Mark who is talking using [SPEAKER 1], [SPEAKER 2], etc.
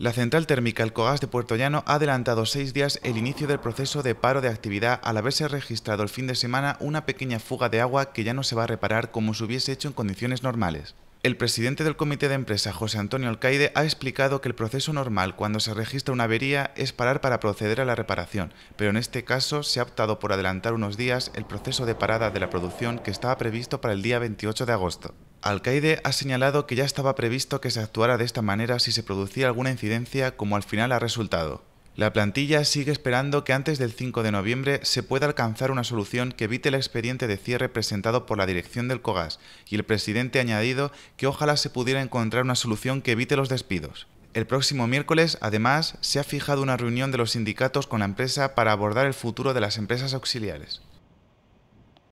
[SPEAKER 1] La central térmica El Cogas de Puerto Llano ha adelantado seis días el inicio del proceso de paro de actividad al haberse registrado el fin de semana una pequeña fuga de agua que ya no se va a reparar como se hubiese hecho en condiciones normales. El presidente del comité de empresa, José Antonio Alcaide, ha explicado que el proceso normal cuando se registra una avería es parar para proceder a la reparación, pero en este caso se ha optado por adelantar unos días el proceso de parada de la producción que estaba previsto para el día 28 de agosto. Alcaide ha señalado que ya estaba previsto que se actuara de esta manera si se producía alguna incidencia como al final ha resultado. La plantilla sigue esperando que antes del 5 de noviembre se pueda alcanzar una solución que evite el expediente de cierre presentado por la dirección del COGAS y el presidente ha añadido que ojalá se pudiera encontrar una solución que evite los despidos. El próximo miércoles, además, se ha fijado una reunión de los sindicatos con la empresa para abordar el futuro de las empresas auxiliares.